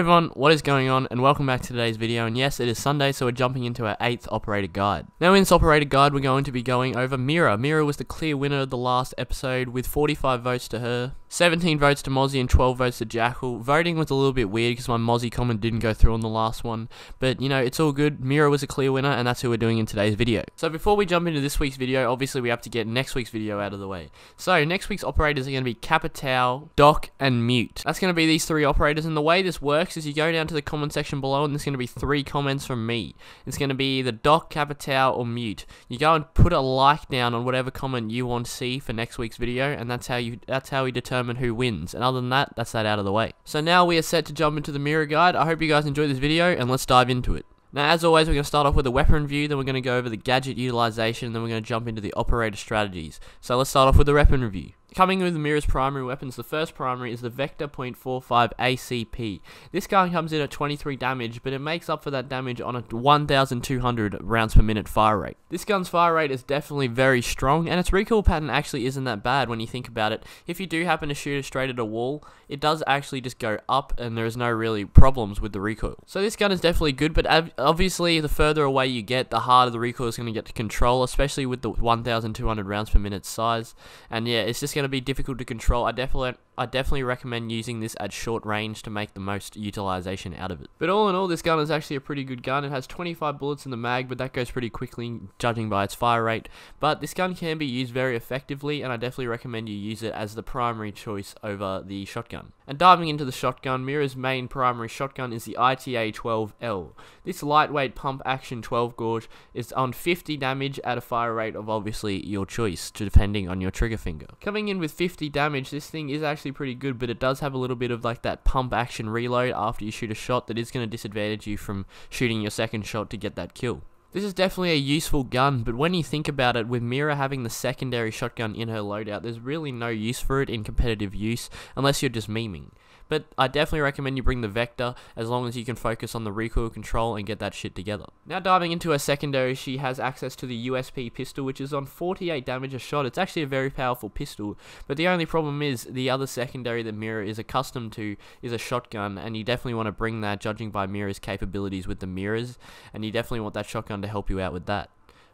everyone, what is going on and welcome back to today's video and yes it is Sunday so we're jumping into our 8th operator guide. Now in this operator guide we're going to be going over Mira. Mira was the clear winner of the last episode with 45 votes to her, 17 votes to Mozzie and 12 votes to Jackal. Voting was a little bit weird because my Mozzie comment didn't go through on the last one but you know it's all good. Mira was a clear winner and that's who we're doing in today's video. So before we jump into this week's video obviously we have to get next week's video out of the way. So next week's operators are going to be Capitao, Doc and Mute. That's going to be these three operators and the way this works is you go down to the comment section below and there's going to be three comments from me. It's going to be the Doc, Capitao, or Mute. You go and put a like down on whatever comment you want to see for next week's video and that's how you that's how we determine who wins. And other than that, that's that out of the way. So now we are set to jump into the Mira guide. I hope you guys enjoyed this video and let's dive into it. Now, as always, we're going to start off with a weapon review, then we're going to go over the gadget utilization, then we're going to jump into the operator strategies. So let's start off with the weapon review. Coming with the Mira's primary weapons, the first primary is the Vector .45 ACP. This gun comes in at 23 damage, but it makes up for that damage on a 1200 rounds per minute fire rate. This gun's fire rate is definitely very strong, and its recoil pattern actually isn't that bad when you think about it. If you do happen to shoot it straight at a wall, it does actually just go up, and there is no really problems with the recoil. So this gun is definitely good, but obviously the further away you get, the harder the recoil is going to get to control, especially with the 1200 rounds per minute size. And yeah, it's just going to be difficult to control. I definitely I definitely recommend using this at short range to make the most utilization out of it. But all in all, this gun is actually a pretty good gun. It has 25 bullets in the mag, but that goes pretty quickly judging by its fire rate. But this gun can be used very effectively, and I definitely recommend you use it as the primary choice over the shotgun. And diving into the shotgun, Mira's main primary shotgun is the ITA-12L. This lightweight pump action 12 gauge is on 50 damage at a fire rate of obviously your choice, depending on your trigger finger. Coming in with 50 damage, this thing is actually pretty good, but it does have a little bit of like that pump action reload after you shoot a shot that is going to disadvantage you from shooting your second shot to get that kill. This is definitely a useful gun, but when you think about it, with Mira having the secondary shotgun in her loadout, there's really no use for it in competitive use, unless you're just memeing. But I definitely recommend you bring the Vector as long as you can focus on the recoil control and get that shit together. Now diving into her secondary, she has access to the USP pistol, which is on 48 damage a shot. It's actually a very powerful pistol, but the only problem is the other secondary that Mira is accustomed to is a shotgun, and you definitely want to bring that judging by Mira's capabilities with the mirrors, and you definitely want that shotgun to help you out with that.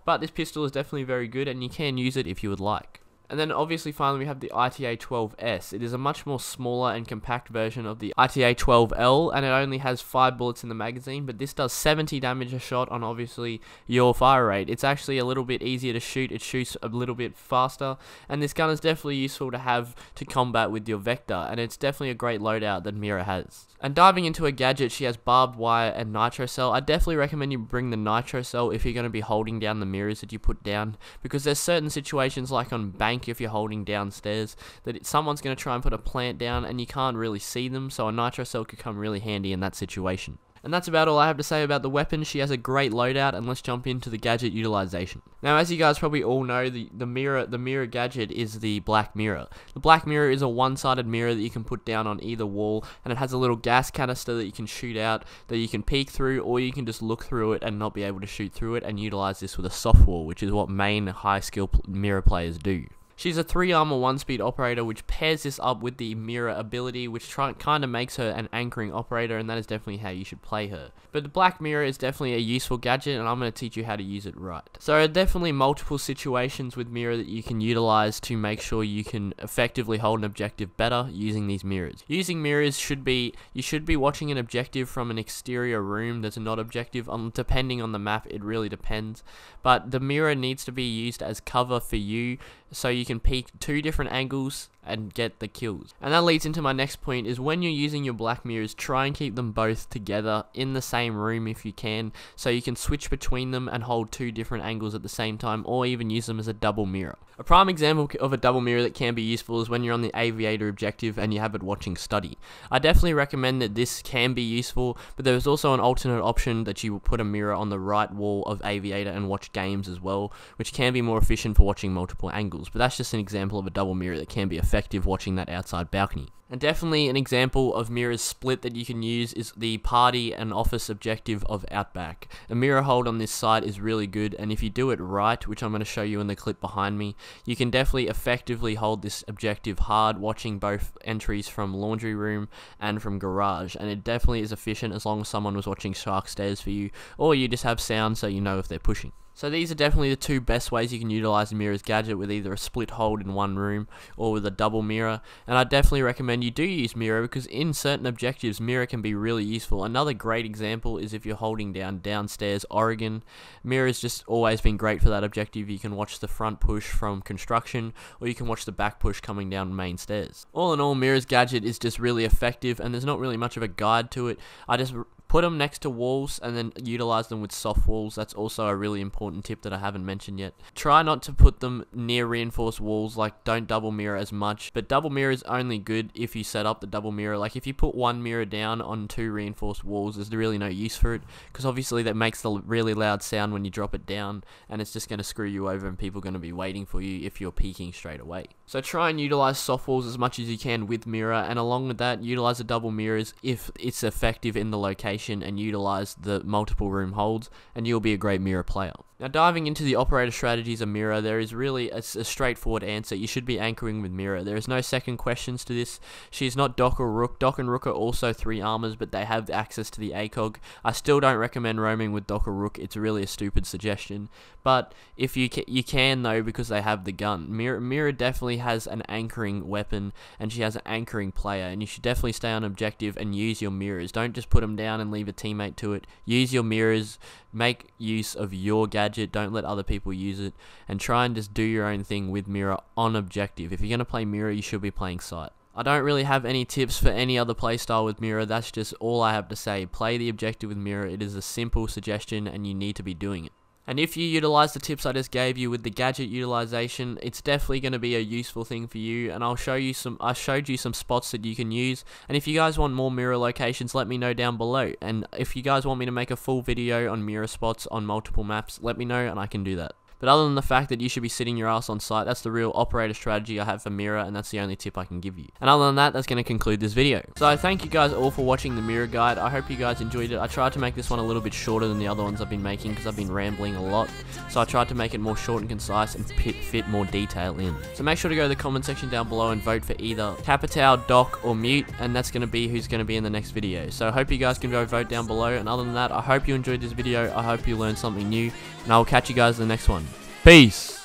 But this pistol is definitely very good, and you can use it if you would like. And then obviously finally we have the ITA-12S. It is a much more smaller and compact version of the ITA-12L and it only has 5 bullets in the magazine but this does 70 damage a shot on obviously your fire rate. It's actually a little bit easier to shoot, it shoots a little bit faster and this gun is definitely useful to have to combat with your Vector and it's definitely a great loadout that Mira has. And diving into a gadget, she has barbed wire and nitro cell. I definitely recommend you bring the nitro cell if you're going to be holding down the mirrors that you put down because there's certain situations like on if you're holding downstairs that it, someone's going to try and put a plant down and you can't really see them, so a nitro cell could come really handy in that situation. And that's about all I have to say about the weapon. She has a great loadout, and let's jump into the gadget utilization. Now, as you guys probably all know, the, the Mira the Mira gadget is the black mirror. The black mirror is a one-sided mirror that you can put down on either wall, and it has a little gas canister that you can shoot out, that you can peek through, or you can just look through it and not be able to shoot through it, and utilize this with a soft wall, which is what main high-skill Mira players do. She's a 3 armor 1 speed operator which pairs this up with the mirror ability which kind of makes her an anchoring operator and that is definitely how you should play her. But the Black mirror is definitely a useful gadget and I'm going to teach you how to use it right. So definitely multiple situations with Mira that you can utilize to make sure you can effectively hold an objective better using these mirrors. Using mirrors should be, you should be watching an objective from an exterior room that's not objective, um, depending on the map it really depends. But the mirror needs to be used as cover for you so you can peek two different angles and get the kills. And that leads into my next point is when you're using your black mirrors, try and keep them both together in the same room if you can, so you can switch between them and hold two different angles at the same time, or even use them as a double mirror. A prime example of a double mirror that can be useful is when you're on the aviator objective and you have it watching study. I definitely recommend that this can be useful, but there is also an alternate option that you will put a mirror on the right wall of aviator and watch games as well, which can be more efficient for watching multiple angles, but that's just an example of a double mirror that can be effective watching that outside balcony. And definitely an example of mirrors split that you can use is the party and office objective of Outback. A mirror hold on this site is really good and if you do it right, which I'm going to show you in the clip behind me, you can definitely effectively hold this objective hard watching both entries from laundry room and from garage and it definitely is efficient as long as someone was watching Shark Stairs for you or you just have sound so you know if they're pushing. So these are definitely the two best ways you can utilize the Mira's gadget with either a split hold in one room or with a double mirror. And I definitely recommend you do use Mira because in certain objectives Mira can be really useful. Another great example is if you're holding down downstairs Oregon. Mira has just always been great for that objective. You can watch the front push from construction or you can watch the back push coming down main stairs. All in all, Mira's gadget is just really effective and there's not really much of a guide to it. I just put them next to walls and then utilize them with soft walls. That's also a really important tip that I haven't mentioned yet. Try not to put them near reinforced walls, like don't double mirror as much, but double mirror is only good if you set up the double mirror. Like if you put one mirror down on two reinforced walls, there's really no use for it because obviously that makes the really loud sound when you drop it down and it's just going to screw you over and people are going to be waiting for you if you're peeking straight away. So try and utilize soft walls as much as you can with Mira and along with that utilize the double mirrors if it's effective in the location and utilize the multiple room holds, and you'll be a great Mira player. Now, diving into the operator strategies of Mira, there is really a, a, straightforward answer. You should be anchoring with Mira. There is no second questions to this. She's not Doc or Rook. Doc and Rook are also three armors, but they have access to the ACOG. I still don't recommend roaming with Doc or Rook. It's really a stupid suggestion. But if you ca you can though because they have the gun. Mira, Mira definitely has an anchoring weapon, and she has an anchoring player, and you should definitely stay on objective and use your mirrors. Don't just put them down and leave a teammate to it. Use your mirrors. Make use of your gadget gadget, don't let other people use it, and try and just do your own thing with Mira on objective. If you're going to play Mira, you should be playing Site. I don't really have any tips for any other playstyle with Mira, that's just all I have to say. Play the objective with Mira, it is a simple suggestion and you need to be doing it. And if you utilize the tips I just gave you with the gadget utilization, it's definitely going to be a useful thing for you. And I'll show you some, I showed you some spots that you can use. And if you guys want more mirror locations, let me know down below. And if you guys want me to make a full video on mirror spots on multiple maps, let me know and I can do that. But other than the fact that you should be sitting your ass on site, that's the real operator strategy I have for Mira, and that's the only tip I can give you. And other than that, that's going to conclude this video. So thank you guys all for watching the Mira guide. I hope you guys enjoyed it. I tried to make this one a little bit shorter than the other ones I've been making because I've been rambling a lot. So I tried to make it more short and concise and fit more detail in. So make sure to go to the comment section down below and vote for either Capitao, Doc, or Mute, and that's going to be who's going to be in the next video. So I hope you guys can go vote down below, and other than that, I hope you enjoyed this video. I hope you learned something new, and I will catch you guys in the next one. Peace.